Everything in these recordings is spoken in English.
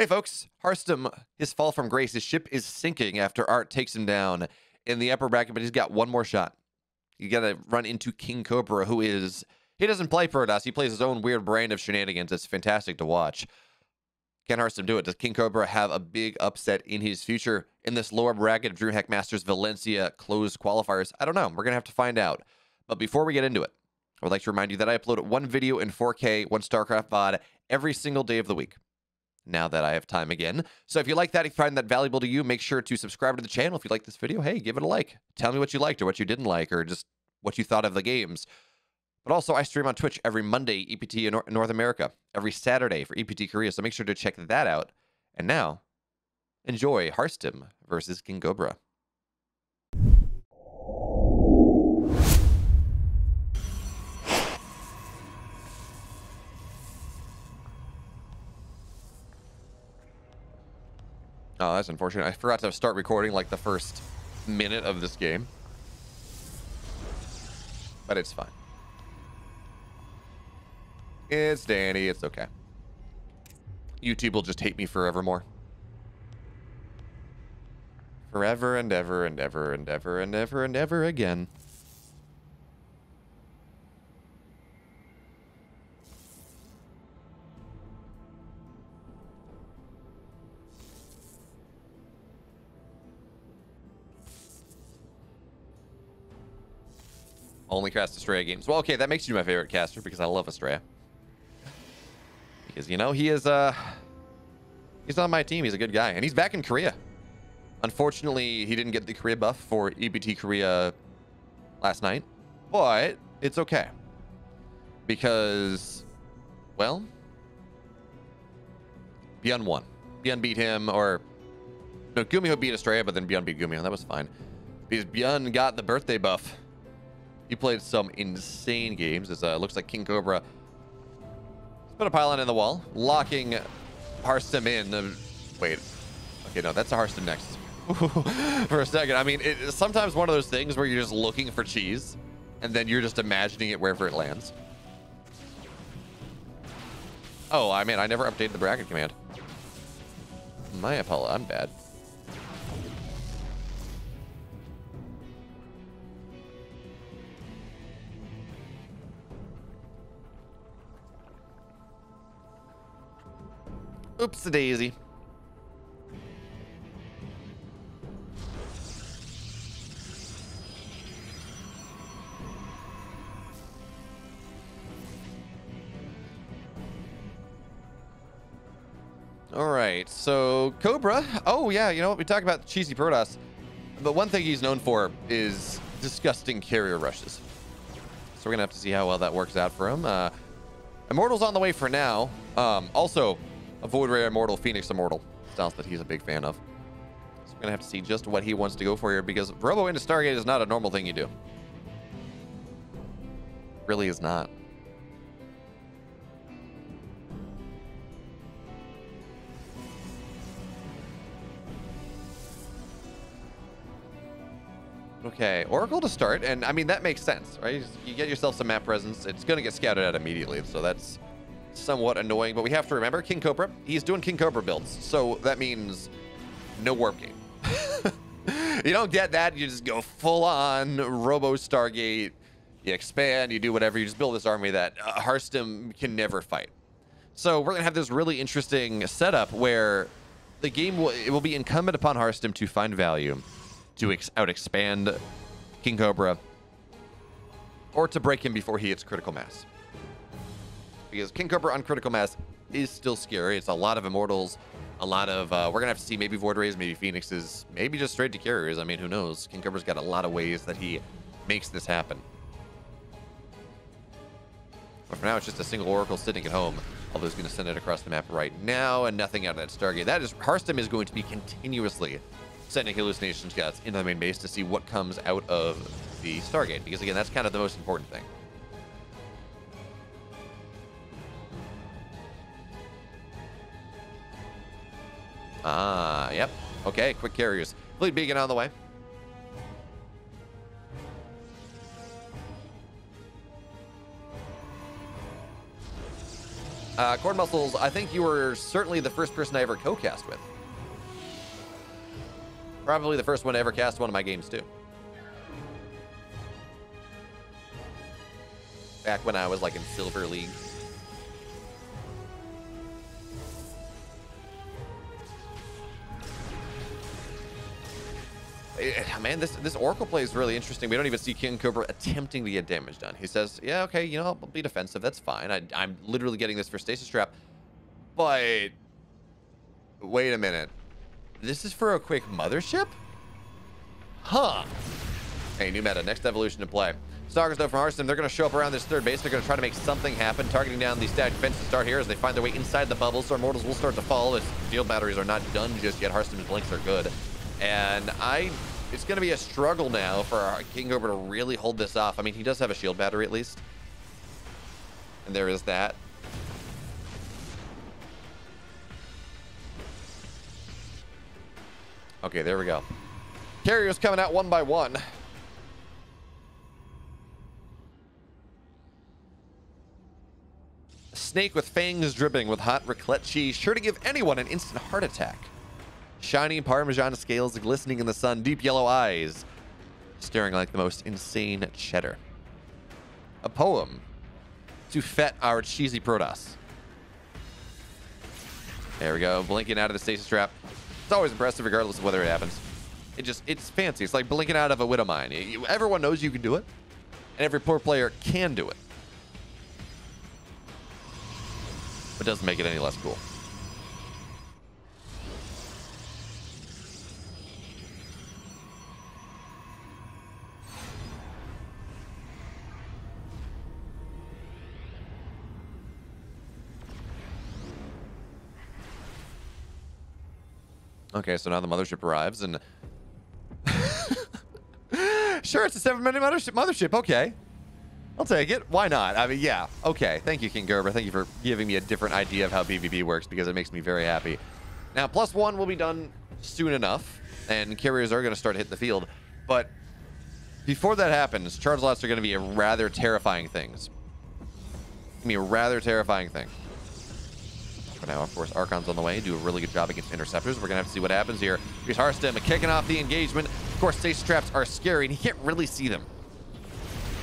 Hey, folks. Harstem, his fall from grace. His ship is sinking after Art takes him down in the upper bracket, but he's got one more shot. You got to run into King Cobra, who is. He doesn't play Protoss. He plays his own weird brand of shenanigans. It's fantastic to watch. Can Harstem do it? Does King Cobra have a big upset in his future in this lower bracket of DreamHack Masters Valencia closed qualifiers? I don't know. We're to have to find out. But before we get into it, I would like to remind you that I upload one video in 4K, one StarCraft VOD every single day of the week now that I have time again. So if you like that, if you find that valuable to you, make sure to subscribe to the channel. If you like this video, hey, give it a like. Tell me what you liked or what you didn't like or just what you thought of the games. But also, I stream on Twitch every Monday, EPT in North America, every Saturday for EPT Korea. So make sure to check that out. And now, enjoy Harstem versus King Oh, that's unfortunate. I forgot to start recording like the first minute of this game. But it's fine. It's Danny. It's okay. YouTube will just hate me forevermore. Forever and ever and ever and ever and ever and ever again. Only cast Estrella games. Well, okay, that makes you my favorite caster because I love Estrella. Because, you know, he is, uh... He's on my team. He's a good guy. And he's back in Korea. Unfortunately, he didn't get the Korea buff for EPT Korea last night. But it's okay. Because, well... Byun won. Byun beat him, or... No, Gumiho beat Estrella, but then Byun beat Gumiho. That was fine. Because Byun got the birthday buff he played some insane games. As uh, looks like King Cobra put a pylon in the wall, locking Harstem in. Uh, wait, okay, no, that's a Harstem next. for a second, I mean, it's sometimes one of those things where you're just looking for cheese, and then you're just imagining it wherever it lands. Oh, I mean, I never updated the bracket command. My apology, I'm bad. Oops, a daisy. All right, so Cobra. Oh yeah, you know what? We talk about cheesy Protoss, but one thing he's known for is disgusting carrier rushes. So we're gonna have to see how well that works out for him. Uh, Immortal's on the way for now. Um, also, a Void Ray Immortal, Phoenix Immortal. Styles that he's a big fan of. So we're going to have to see just what he wants to go for here because Robo into Stargate is not a normal thing you do. Really is not. Okay, Oracle to start, and I mean, that makes sense, right? You get yourself some map presence, it's going to get scouted out immediately, so that's somewhat annoying, but we have to remember King Cobra, he's doing King Cobra builds. So that means no warp game. you don't get that, you just go full on Robo Stargate, you expand, you do whatever, you just build this army that uh, can never fight. So we're gonna have this really interesting setup where the game will it will be incumbent upon Harstem to find value, to ex out expand King Cobra, or to break him before he hits critical mass because King Cobra on critical mass is still scary. It's a lot of immortals, a lot of uh, we're gonna have to see maybe void rays, maybe phoenixes, maybe just straight to carriers. I mean, who knows? King Cobra's got a lot of ways that he makes this happen. But for now, it's just a single oracle sitting at home. Although he's going to send it across the map right now, and nothing out of that Stargate. That is, Harstem is going to be continuously sending hallucination scouts into the main base to see what comes out of the Stargate, because again, that's kind of the most important thing. Ah, yep. Okay, quick carriers. Fleet beacon on the way. Uh, Corn Muscles, I think you were certainly the first person I ever co-cast with. Probably the first one to ever cast one of my games, too. Back when I was like in Silver League. Man, this this Oracle play is really interesting. We don't even see King Cobra attempting to get damage done. He says, yeah, okay, you know, I'll be defensive. That's fine. I, I'm literally getting this for Stasis Trap. But, wait a minute. This is for a quick mothership? Huh. Hey, new meta. Next evolution to play. Stalkers, though, from Harstem, they're going to show up around this third base. They're going to try to make something happen, targeting down the static defense to start here as they find their way inside the bubble. So Immortals will start to fall as shield batteries are not done just yet. Harstem's blinks are good. And I it's going to be a struggle now for King Cobra to really hold this off. I mean, he does have a shield battery at least. And there is that. Okay, there we go. Carriers coming out one by one. Snake with fangs dripping with hot raclette cheese, sure to give anyone an instant heart attack. Shiny Parmesan scales glistening in the sun, deep yellow eyes, staring like the most insane cheddar. A poem to fet our cheesy Protoss. There we go, blinking out of the stasis trap. It's always impressive regardless of whether it happens. It just, it's fancy. It's like blinking out of a Widow Mine. Everyone knows you can do it, and every poor player can do it. But doesn't make it any less cool. Okay, so now the mothership arrives and... sure, it's a seven-minute mothership, mothership. Okay. I'll take it. Why not? I mean, yeah. Okay. Thank you, King Cobra. Thank you for giving me a different idea of how PvP works because it makes me very happy. Now, plus one will be done soon enough, and carriers are going to start hitting the field. But before that happens, charge lots are going to be a rather terrifying things. Going to be a rather terrifying thing. For now, of course, Archon's on the way. Do a really good job against Interceptors. We're going to have to see what happens here. Here's Harstem kicking off the engagement. Of course, Stasis Traps are scary, and he can't really see them.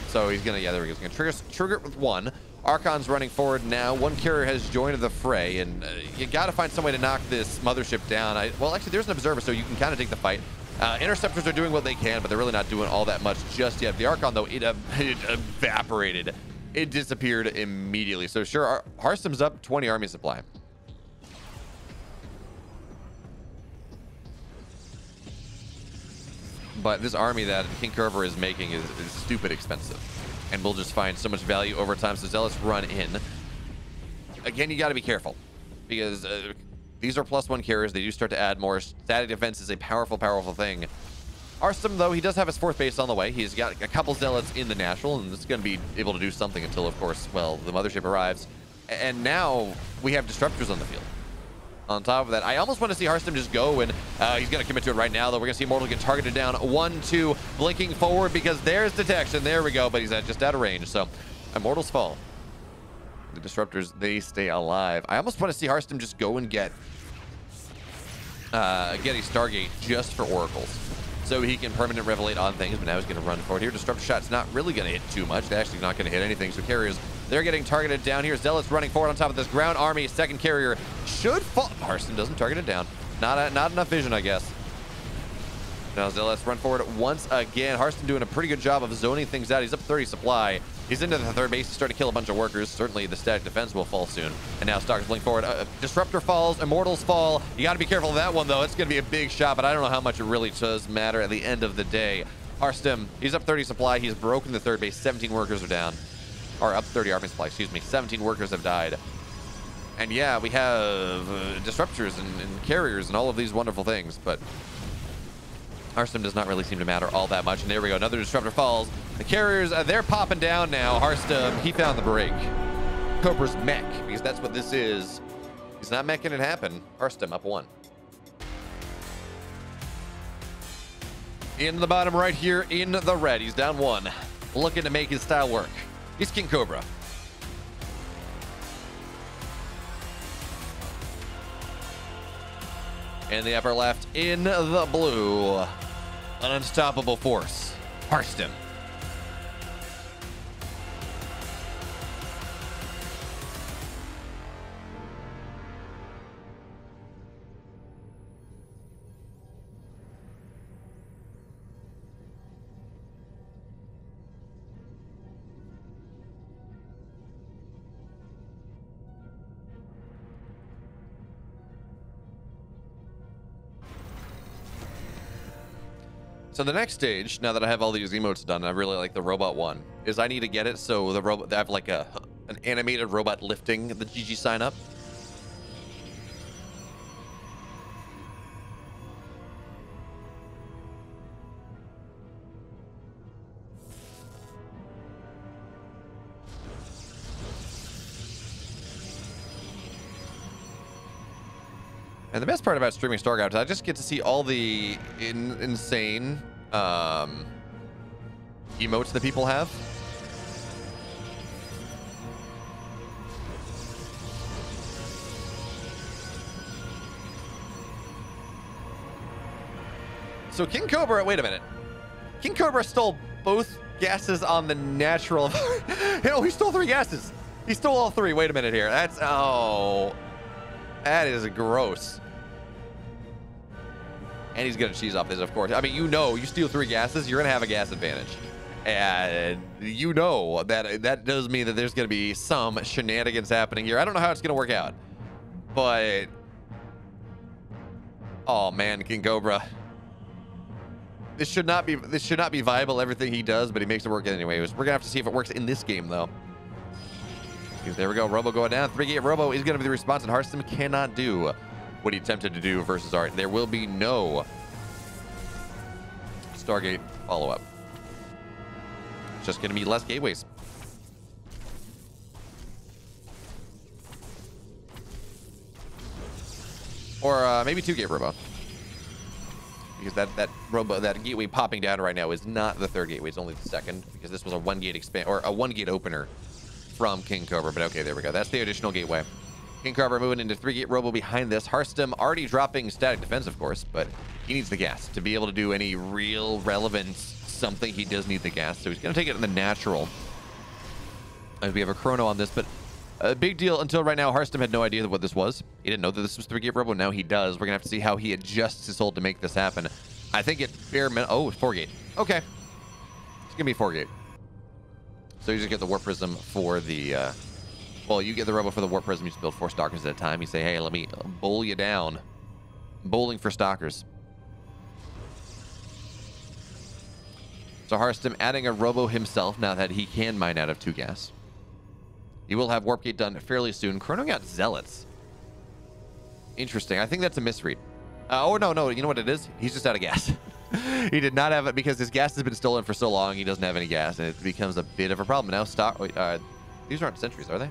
So he's going to, yeah, there he goes. He's going to trigger, trigger it with one. Archon's running forward now. One carrier has joined the fray, and uh, you got to find some way to knock this mothership down. I, well, actually, there's an observer, so you can kind of take the fight. Uh, interceptors are doing what they can, but they're really not doing all that much just yet. The Archon, though, it, uh, it evaporated. It disappeared immediately. So sure, Harstem's up 20 army supply. But this army that King Cobra is making is, is stupid expensive. And we'll just find so much value over time. So Zealots run in. Again, you got to be careful. Because uh, these are plus one carriers. They do start to add more. Static defense is a powerful, powerful thing. Harstem, though, he does have his fourth base on the way. He's got a couple Zealots in the natural, and it's going to be able to do something until, of course, well, the Mothership arrives. And now we have Disruptors on the field on top of that. I almost want to see Harstem just go, and uh, he's going to commit to it right now, though. We're going to see Immortal get targeted down. One, two, blinking forward because there's detection. There we go, but he's just out of range. So Immortals fall. The Disruptors, they stay alive. I almost want to see Harstem just go and get, uh, get a Stargate just for Oracles. So he can permanent revelate on things, but now he's going to run forward here. Disruptor shot's not really going to hit too much. They're actually not going to hit anything. So carriers they're getting targeted down here. Zealots running forward on top of this ground army. Second carrier should fall. Harstem doesn't target it down. Not, a, not enough vision, I guess. Now Zealots run forward once again. Harstem doing a pretty good job of zoning things out. He's up 30 supply. He's into the third base. He's starting to kill a bunch of workers. Certainly the static defense will fall soon. And now Stalkers blink forward. Uh, Disruptor falls. Immortals fall. You got to be careful of that one, though. It's going to be a big shot, but I don't know how much it really does matter at the end of the day. Harstem, he's up 30 supply. He's broken the third base. 17 workers are down or up 30 army supply, excuse me. 17 workers have died. And yeah, we have uh, disruptors and, and, carriers and all of these wonderful things, but Harstem does not really seem to matter all that much. And there we go, another disruptor falls. The carriers, uh, they're popping down now. Harstem, he found the break. Cobra's mech, because that's what this is. He's not making it happen. Harstem up one. In the bottom right here in the red, he's down one. Looking to make his style work. He's King Cobra. And the upper left in the blue. An unstoppable force. Harstem. So the next stage, now that I have all these emotes done, I really like the robot one, is I need to get it so the robot, I have like a an animated robot lifting the GG sign up. And the best part about streaming Starcraft is I just get to see all the in, insane um, emotes that people have. So King Cobra, wait a minute. King Cobra stole both gases on the natural. no, he stole three gases. He stole all three. Wait a minute here. That's, oh. That is gross. And he's going to cheese off this, of course. I mean, you know, you steal three gases, you're going to have a gas advantage. And you know that that does mean that there's going to be some shenanigans happening here. I don't know how it's going to work out. But... Oh, man, King Cobra. This should not be this should not be viable, everything he does, but he makes it work anyways. We're going to have to see if it works in this game, though. There we go. Robo going down. Three gate Robo is going to be the response, and Harstem cannot do what he attempted to do versus Art. There will be no Stargate follow-up. Just going to be less gateways. Or uh, maybe two gate Robo. Because that, that robo that gateway popping down right now is not the third gateway, it's only the second, because this was a one gate expand or a one gate opener from King Cobra. But okay, there we go. That's the additional gateway. King Cobra moving into three gate robo behind this. Harstem already dropping static defense, of course, but he needs the gas to be able to do any real relevant something. He does need the gas, so he's going to take it in the natural. As we have a chrono on this, but a big deal until right now. Harstem had no idea what this was. He didn't know that this was three gate robo. Now he does. We're gonna have to see how he adjusts his hold to make this happen. I think it bare minimum. Oh, four gate. Okay, it's gonna be four gate. So you just get the warp prism for the. Uh, well, you get the robo for the warp prism. You just build four stalkers at a time. You say, hey, let me bowl you down. Bowling for stalkers. So Harstem adding a robo himself now that he can mine out of two gas. He will have Warp Gate done fairly soon. Chrono got Zealots. Interesting. I think that's a misread. Uh, oh, no, no. You know what it is? He's just out of gas. he did not have it because his gas has been stolen for so long. He doesn't have any gas, and it becomes a bit of a problem. Now, stock. Uh, these aren't sentries, are they?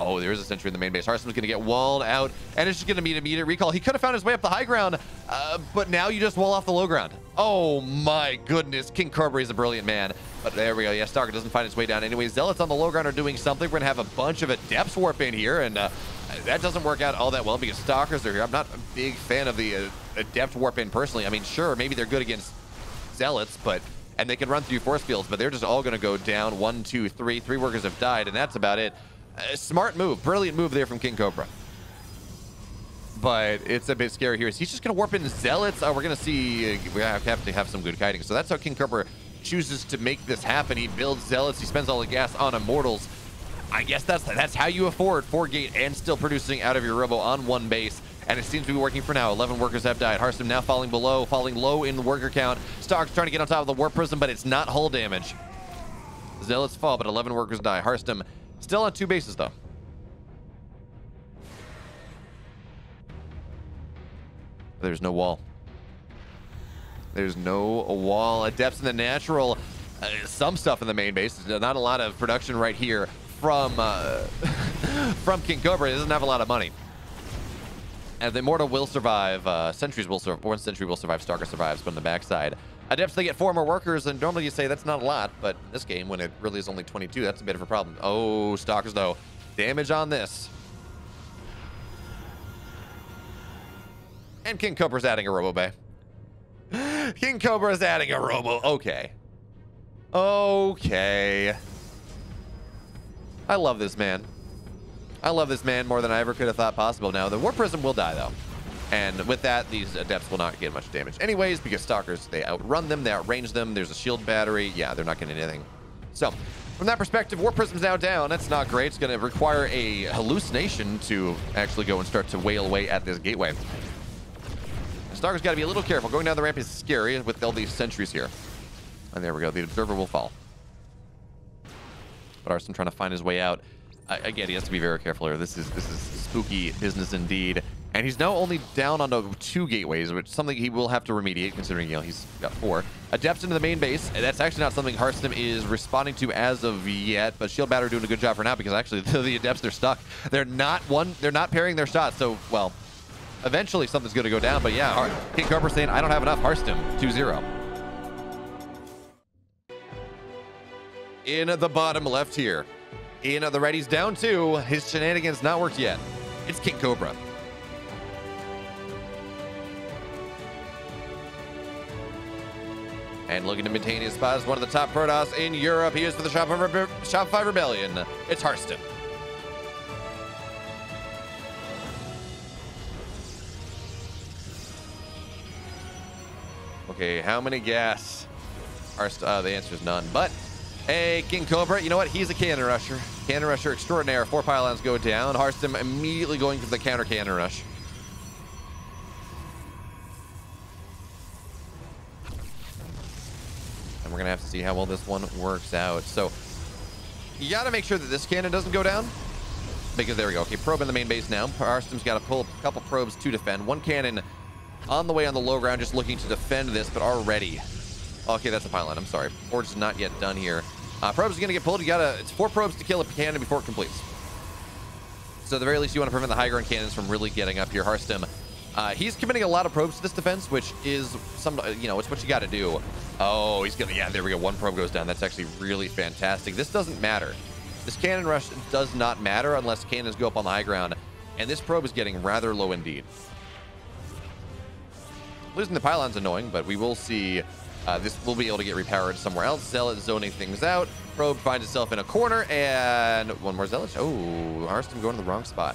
Oh, there is a sentry in the main base. Harstem's going to get walled out, and it's just going to be immediate recall. He could have found his way up the high ground, uh, but now you just wall off the low ground. Oh my goodness. King Cobra is a brilliant man. But there we go. Yeah, Stalker doesn't find his way down. Anyway, Zealots on the low ground are doing something. We're going to have a bunch of Adepts warp in here, and uh, that doesn't work out all that well because Stalkers are here. I'm not a big fan of the uh, Adept warp in personally. I mean, sure, maybe they're good against Zealots, but and they can run through force fields, but they're just all going to go down. One, two, three. Three workers have died, and that's about it. Uh, smart move. Brilliant move there from King Cobra. But it's a bit scary here. He's just going to warp in Zealots. Oh, we're going to see. Uh, we have to have some good kiting. So that's how King Cobra chooses to make this happen. He builds Zealots. He spends all the gas on Immortals. I guess that's that's how you afford four gate and still producing out of your Robo on one base. And it seems to be working for now. 11 workers have died. Harstem now falling below, falling low in the worker count. Stark's trying to get on top of the Warp Prism, but it's not hull damage. Zealots fall, but 11 workers die. Harstem Still on two bases, though. There's no wall. There's no wall. Adepts in the natural. Uh, some stuff in the main base. Not a lot of production right here from uh, from King Cobra. He doesn't have a lot of money. And the Immortal will survive. Uh, Sentries will survive. One Sentry will survive. Stalker survives, but on the backside, Adepts, they get four more workers, and normally you say that's not a lot, but in this game, when it really is only 22, that's a bit of a problem. Oh, Stalkers, though. Damage on this. And King Cobra's adding a Robo Bay. King Cobra's adding a Robo. Okay. Okay. I love this man. I love this man more than I ever could have thought possible. Now, the Warp Prism will die, though. And with that, these Adepts will not get much damage anyways, because Stalkers, they outrun them, they outrange them, there's a shield battery. Yeah, they're not getting anything. So, from that perspective, Warp Prism's now down. That's not great. It's going to require a hallucination to actually go and start to wail away at this gateway. Stalker's got to be a little careful. Going down the ramp is scary with all these sentries here. And there we go. The Observer will fall. But Harstem trying to find his way out. Again, he has to be very careful here. This is this is spooky business indeed. And he's now only down on two gateways, which is something he will have to remediate, considering, you know, he's got four. Adepts into the main base. That's actually not something Harstem is responding to as of yet, but Shield Battery doing a good job for now because actually the, the Adepts, they're stuck. They're not one, they're not pairing their shots, so, well, eventually something's going to go down, but yeah, King Cobra saying, I don't have enough Harstem, 2-0. In the bottom left here. In the ready's down two. His shenanigans not worked yet. It's King Cobra. And looking to maintain his spot as one of the top Protoss in Europe. He is for the Shopify, Shopify Rebellion. It's Harstem. Okay, how many gas? Uh, the answer is none. But, hey, King Cobra, you know what? He's a cannon rusher. Cannon rusher extraordinaire. Four pylons go down. Harstem immediately going for the counter cannon rush. We're to have to see how well this one works out. So, you got to make sure that this cannon doesn't go down. Because there we go. Okay, probe in the main base now. Harstem's got to pull a couple probes to defend. One cannon on the way on the low ground, just looking to defend this, but already. Okay, that's a pylon. I'm sorry. Forge is not yet done here. Uh, probes going to get pulled. You got to, it's four probes to kill a cannon before it completes. So at the very least, you want to prevent the high ground cannons from really getting up here. Harstem, uh, he's committing a lot of probes to this defense, which is some, you know, it's what you got to do. Oh, he's going to, yeah, there we go. One probe goes down. That's actually really fantastic. This doesn't matter. This cannon rush does not matter unless cannons go up on the high ground. And this probe is getting rather low indeed. Losing the pylon's annoying, but we will see uh, this will be able to get repowered somewhere else. Zealot zoning things out. Probe finds itself in a corner, and one more Zealot. Oh, Harstem going to the wrong spot.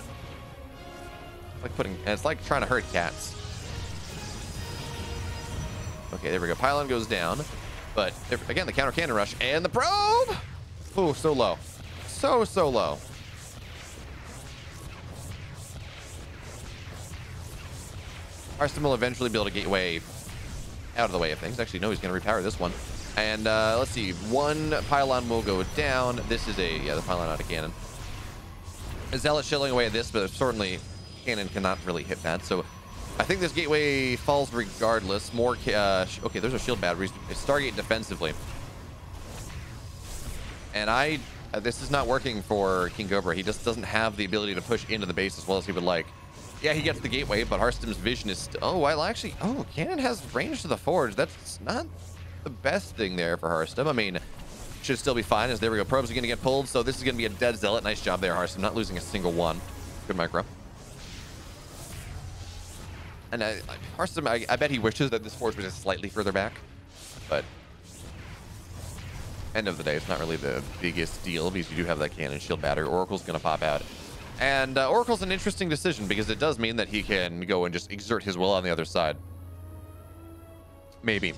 It's like putting, it's like trying to hurt cats. Okay, there we go. Pylon goes down, but again, the counter cannon rush and the probe. Oh, so low, so so low. Harstem will eventually build a gateway out of the way of things. Actually, no, he's going to repower this one. And uh, let's see, one pylon will go down. This is a, yeah, the pylon out of cannon. Zealot shilling away at this, but certainly cannon cannot really hit that. So I think this gateway falls regardless. More, uh, okay, there's a shield battery. batteries. Stargate defensively. And I, uh, this is not working for King Cobra. He just doesn't have the ability to push into the base as well as he would like. Yeah, he gets the gateway, but Harstem's vision is... Oh, well, actually... Oh, Cannon has range to the Forge. That's not the best thing there for Harstem. I mean, should still be fine as there we go. Probes are going to get pulled, so this is going to be a dead Zealot. Nice job there, Harstem. Not losing a single one. Good micro. And uh, Harstem, I, I bet he wishes that this Forge was just slightly further back. But end of the day, it's not really the biggest deal because you do have that cannon shield battery. Oracle's going to pop out. And uh, Oracle's an interesting decision because it does mean that he can go and just exert his will on the other side. Maybe.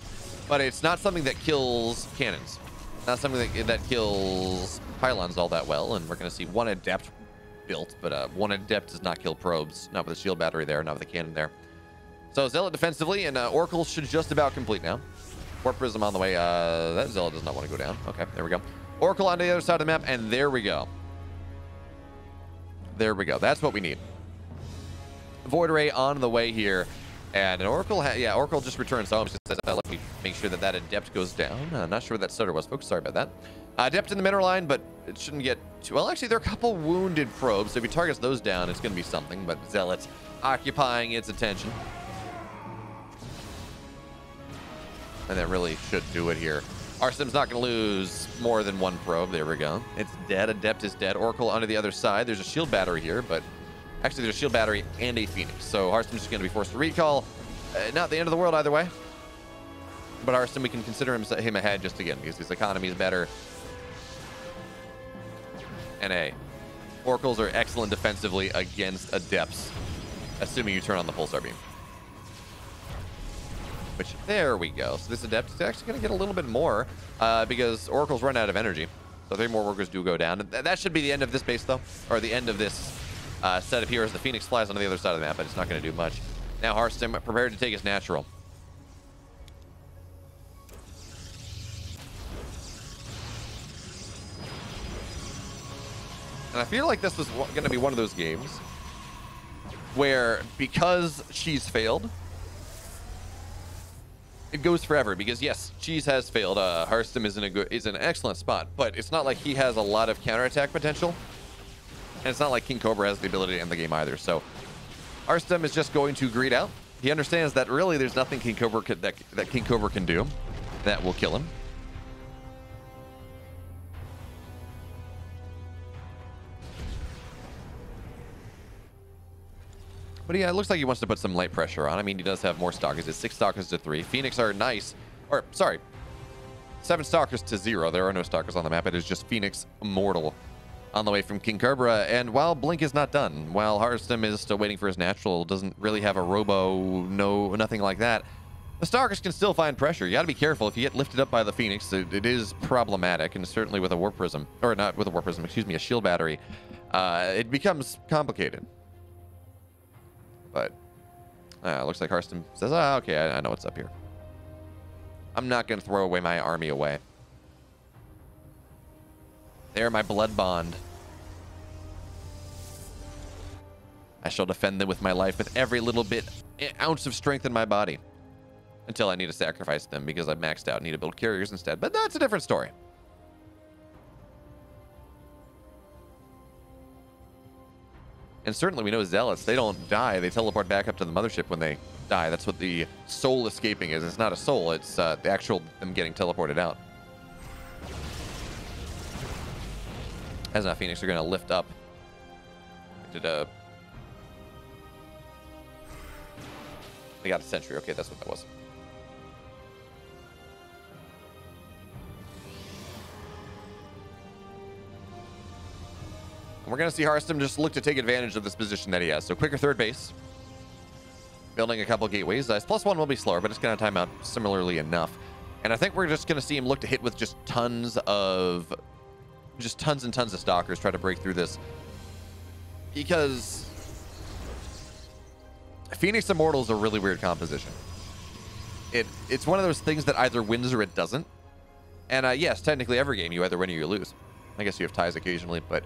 But it's not something that kills cannons. Not something that, that kills pylons all that well. And we're going to see one adept built, but uh, one adept does not kill probes. Not with a shield battery there, not with a cannon there. So Zealot defensively, and uh, Oracle should just about complete now. Warp Prism on the way. Uh, that Zealot does not want to go down. Okay, there we go. Oracle on the other side of the map, and there we go. There we go. That's what we need. Void Ray on the way here. And an Oracle, yeah, Oracle just returns home. She says, uh, let me make sure that that Adept goes down. Uh, not sure where that stutter was, folks. Sorry about that. Uh, adept in the middle line, but it shouldn't get too... Well, actually, there are a couple wounded probes. So if he targets those down, it's going to be something. But Zealot's occupying its attention. And that really should do it here. Harstem's not going to lose more than one probe. There we go. It's dead. Adept is dead. Oracle under the other side. There's a shield battery here, but Actually, there's a shield battery and a Phoenix. So Harstem's just going to be forced to recall. Uh, not the end of the world either way. But Harstem, we can consider him, him ahead just again because his economy is better. And A. Oracles are excellent defensively against Adepts, assuming you turn on the Pulsar Beam. Which, there we go. So this Adept is actually going to get a little bit more uh, because Oracles run out of energy. So three more workers do go down. Th that should be the end of this base, though, or the end of this uh, set of heroes. The Phoenix flies on the other side of the map, but it's not going to do much. Now Harstem prepared to take his natural. And I feel like this was going to be one of those games where because she's failed, it goes forever because yes, Cheese has failed. Uh, Harstem is in a good, is an excellent spot, but it's not like he has a lot of counterattack potential, and it's not like King Cobra has the ability to end the game either. So Harstem is just going to greed out. He understands that really there's nothing King Cobra that that King Cobra can do that will kill him. But yeah, it looks like he wants to put some light pressure on. I mean, he does have more stalkers. It's six stalkers to three. Phoenix are nice. Or, sorry, seven stalkers to zero. There are no stalkers on the map. It is just Phoenix Immortal on the way from King Cobra. And while Blink is not done, while Harstem is still waiting for his natural, doesn't really have a robo, no, nothing like that, the Stalkers can still find pressure. You got to be careful. If you get lifted up by the Phoenix, it, it is problematic, and certainly with a Warp Prism, or not with a Warp Prism, excuse me, a Shield Battery, uh, it becomes complicated. But uh, looks like Harstem says, ah, okay, I, I know what's up here. I'm not going to throw away my army away. They're my blood bond. I shall defend them with my life with every little bit, eh, ounce of strength in my body. Until I need to sacrifice them because I've maxed out and need to build carriers instead. But that's a different story. And certainly we know Zealots, they don't die. They teleport back up to the mothership when they die. That's what the soul escaping is. It's not a soul. It's uh, the actual them getting teleported out. As not Phoenix are going to lift up. Did a... They got a sentry. Okay, that's what that was. And we're going to see Harstem just look to take advantage of this position that he has. So quicker third base. Building a couple gateways. Uh, plus one will be slower, but it's going to time out similarly enough. And I think we're just going to see him look to hit with just tons of... Just tons and tons of stalkers try to break through this. Because... Phoenix Immortal is a really weird composition. It It's one of those things that either wins or it doesn't. And uh, yes, technically every game you either win or you lose. I guess you have ties occasionally, but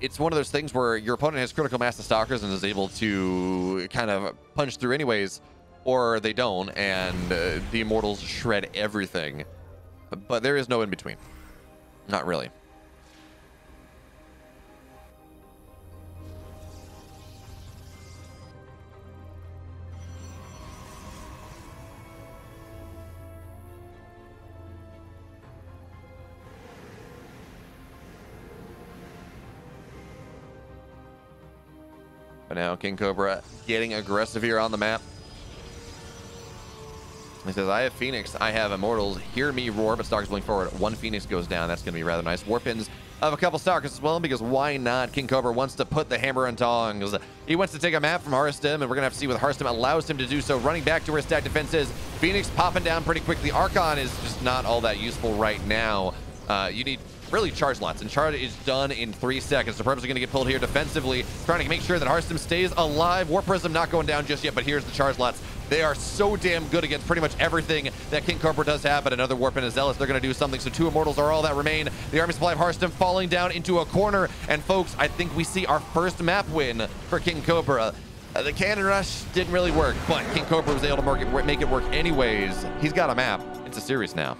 it's one of those things where your opponent has critical mass of stalkers and is able to kind of punch through anyways, or they don't, and uh, the immortals shred everything. But there is no in between. Not really. Now King Cobra getting aggressive here on the map. He says, I have Phoenix, I have Immortals. Hear me roar, but Stalkers going forward. One Phoenix goes down. That's going to be rather nice. Warpins of a couple Stalkers as well, because why not? King Cobra wants to put the hammer and tongs. He wants to take a map from Harstem, and we're going to have to see what Harstem allows him to do so. Running back to where stack defense is. Phoenix popping down pretty quickly. Archon is just not all that useful right now. Uh, you need really charge lots. And charge is done in three seconds. The purpose are going to get pulled here defensively, trying to make sure that Harstem stays alive. Warp Prism not going down just yet, but here's the charge lots. They are so damn good against pretty much everything that King Cobra does have, but another Warp and a Zealous, they're going to do something. So two Immortals are all that remain. The Army Supply of Harstem falling down into a corner. And folks, I think we see our first map win for King Cobra. Uh, the cannon rush didn't really work, but King Cobra was able to make it work anyways. He's got a map. It's a series now.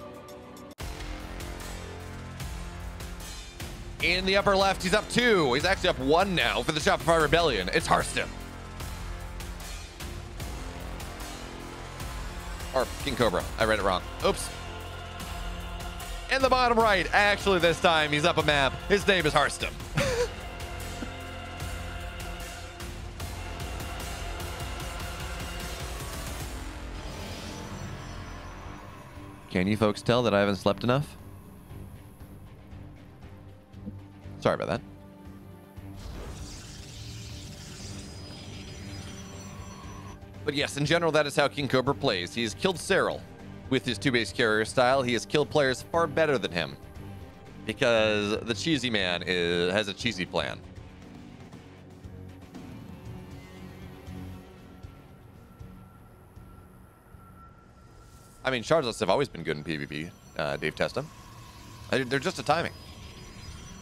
in the upper left. He's up two. He's actually up one now for the Shopify Rebellion. It's Harstem. Or King Cobra. I read it wrong. Oops. In the bottom right, actually this time he's up a map. His name is Harstem. Can you folks tell that I haven't slept enough? Sorry about that. But yes, in general, that is how King Cobra plays. He has killed Serral with his two-base carrier style. He has killed players far better than him because the cheesy man is, has a cheesy plan. I mean, Charizards have always been good in PvP, uh, Dave Testa. They're just a timing.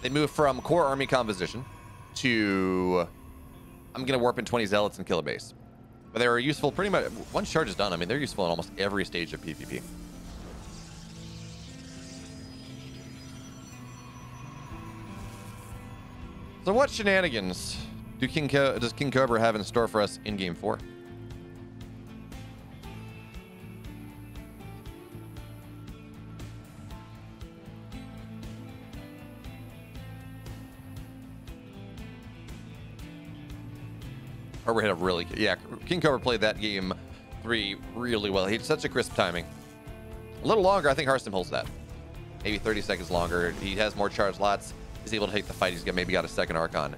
They move from core army composition to I'm to warp in 20 zealots and kill a base. But they're useful pretty much once charge is done. I mean, they're useful in almost every stage of PvP. So what shenanigans do King Co does King Cobra have in store for us in Game 4? Overhead a really yeah. King Cobra played that game three really well. He had such a crisp timing. A little longer, I think Harstem holds that. Maybe 30 seconds longer. He has more charge lots. He's able to take the fight. He's got maybe got a second Archon.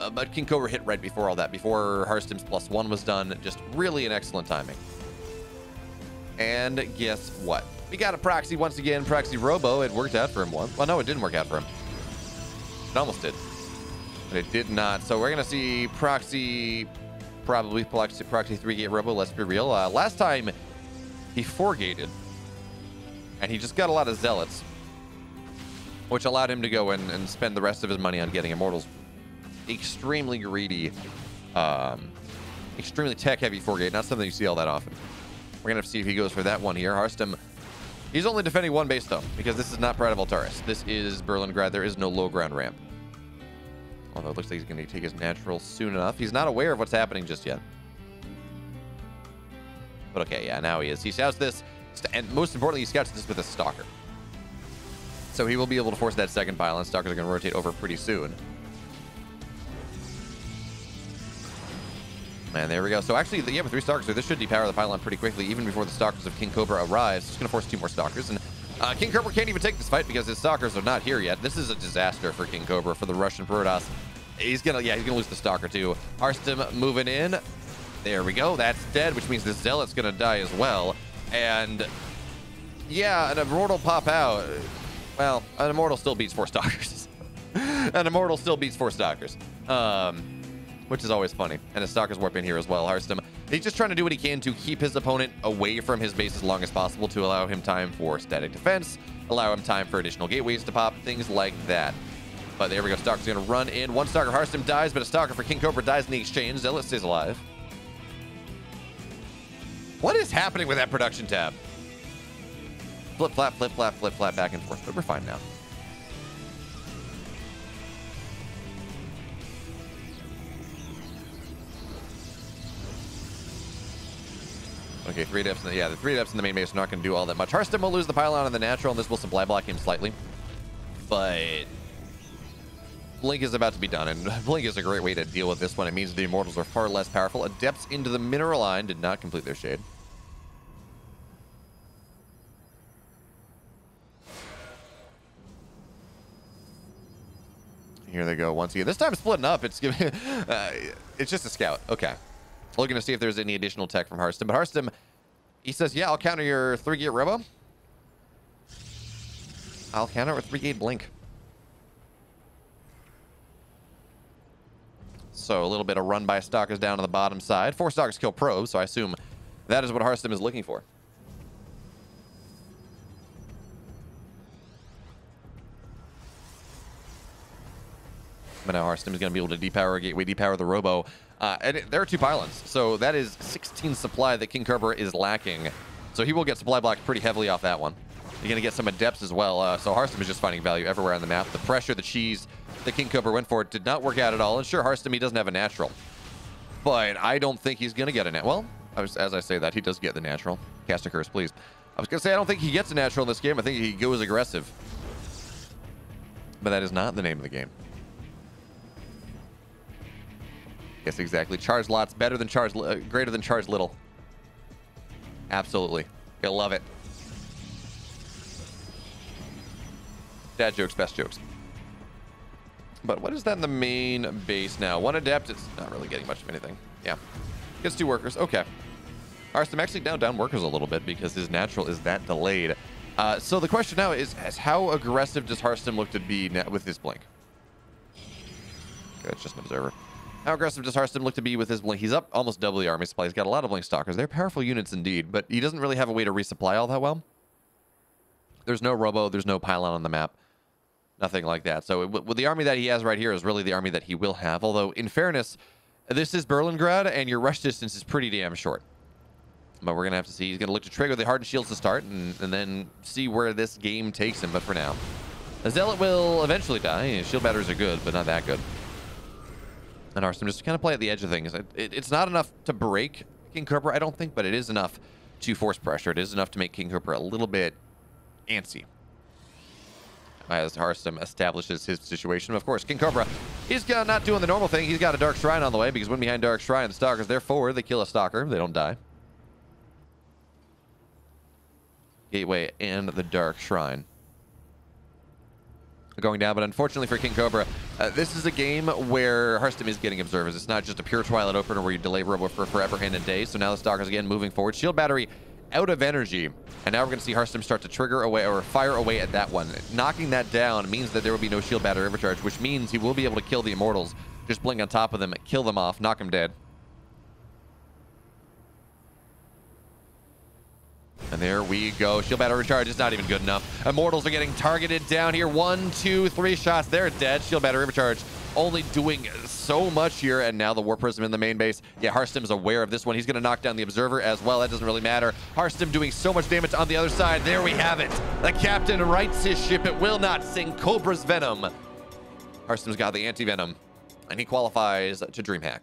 Uh, but King Cobra hit right before all that, before Harstem's plus one was done. Just really an excellent timing. And guess what? We got a proxy once again. Proxy Robo. It worked out for him once. Well, no, it didn't work out for him. It almost did but it did not. So we're going to see Proxy, probably Proxy, Proxy 3-gate Robo, let's be real. Uh, last time, he 4-gated, and he just got a lot of Zealots, which allowed him to go in and spend the rest of his money on getting Immortals. Extremely greedy, um, extremely tech-heavy 4-gate, not something you see all that often. We're going to see if he goes for that one here. Harstem, he's only defending one base, though, because this is not Pride of Altaris. This is Berlingrad. There is no low ground ramp. Although it looks like he's going to take his natural soon enough. He's not aware of what's happening just yet. But okay, yeah, now he is. He scouts this, and most importantly, he scouts this with a Stalker. So he will be able to force that second pylon. Stalkers are going to rotate over pretty soon. And there we go. So actually, yeah, with three Stalkers, this should depower the pylon pretty quickly, even before the Stalkers of King Cobra arrives. Just going to force two more Stalkers, and uh, King Cobra can't even take this fight because his stalkers are not here yet. This is a disaster for King Cobra, for the Russian Protoss. He's gonna, yeah, he's gonna lose the stalker too. Harstem moving in. There we go. That's dead, which means the Zealot's gonna die as well. And yeah, an Immortal pop out. Well, an Immortal still beats four Stalkers. an Immortal still beats four Stalkers. Um, which is always funny. And a Stalker's warp in here as well. Harstem He's just trying to do what he can to keep his opponent away from his base as long as possible to allow him time for static defense, allow him time for additional gateways to pop, things like that. But there we go. Stalker's going to run in. One Stalker Harstem dies, but a Stalker for King Cobra dies in the exchange. Zealot stays alive. What is happening with that production tab? Flip, flap, flip, flap, flip, flap, back and forth. But we're fine now. Okay, three depths. The, yeah, the three depths in the main base are not going to do all that much. Harstem will lose the pylon on the natural, and this will supply block him slightly. But Blink is about to be done, and Blink is a great way to deal with this one. It means the Immortals are far less powerful. Adepts into the Mineral Line did not complete their shade. Here they go once again. This time splitting up. It's giving. Uh, it's just a scout. Okay. Looking to see if there's any additional tech from Harstem. But Harstem, he says, yeah, I'll counter your three-gate Robo. I'll counter with three-gate Blink. So a little bit of run by Stalkers down on the bottom side. Four Stalkers kill probes, so I assume that is what Harstem is looking for. But now Harstem is going to be able to depower gateway, depower the Robo. Uh, and it, there are two pylons, so that is 16 supply that King Cobra is lacking. So he will get supply blocked pretty heavily off that one. You're going to get some adepts as well. Uh, so Harstem is just finding value everywhere on the map. The pressure, the cheese that King Cobra went for did not work out at all. And sure, Harstem, he doesn't have a natural. But I don't think he's going to get a net. Well, as I say that, he does get the natural. Cast a curse, please. I was going to say, I don't think he gets a natural in this game. I think he goes aggressive. But that is not the name of the game. Yes, exactly. Charge lots better than charge, uh, greater than charge little. Absolutely. You'll love it. Dad jokes, best jokes. But what is that in the main base now? One adept, it's not really getting much of anything. Yeah. Gets two workers. Okay. Harstem actually now down workers a little bit because his natural is that delayed. Uh, so the question now is, is how aggressive does Harstem look to be with his blink? It's just an observer. How aggressive does Harstem look to be with his blink? He's up almost double the army supply. He's got a lot of blink stalkers. They're powerful units indeed, but he doesn't really have a way to resupply all that well. There's no robo. There's no pylon on the map. Nothing like that. So with the army that he has right here is really the army that he will have. Although, in fairness, this is Berlingrad, and your rush distance is pretty damn short. But we're going to have to see. He's going to look to trigger the hardened shields to start and, and then see where this game takes him. But for now, a Zealot will eventually die. Shield batteries are good, but not that good. And just kind of play at the edge of things. It, it, it's not enough to break King Cobra, I don't think, but it is enough to force pressure. It is enough to make King Cobra a little bit antsy. As Harstem establishes his situation. Of course, King Cobra, he's not doing the normal thing. He's got a Dark Shrine on the way because when behind Dark Shrine, the Stalkers, they're forward. They kill a Stalker. They don't die. Gateway and the Dark Shrine going down. But unfortunately for King Cobra, uh, this is a game where Harstem is getting observers. It's not just a pure Twilight opener where you delay Robo for forever and day. So now the Stalkers again moving forward. Shield battery out of energy. And now we're going to see Harstem start to trigger away or fire away at that one. Knocking that down means that there will be no shield battery overcharge, which means he will be able to kill the Immortals. Just blink on top of them, kill them off, knock them dead. And there we go. Shield battery recharge is not even good enough. Immortals are getting targeted down here. One, two, three shots. They're dead. Shield battery recharge only doing so much here. And now the Warp Prism in the main base. Yeah, Harstem's aware of this one. He's going to knock down the Observer as well. That doesn't really matter. Harstem doing so much damage on the other side. There we have it. The captain rights his ship. It will not sing Cobra's Venom. Harstem's got the anti-venom. And he qualifies to DreamHack.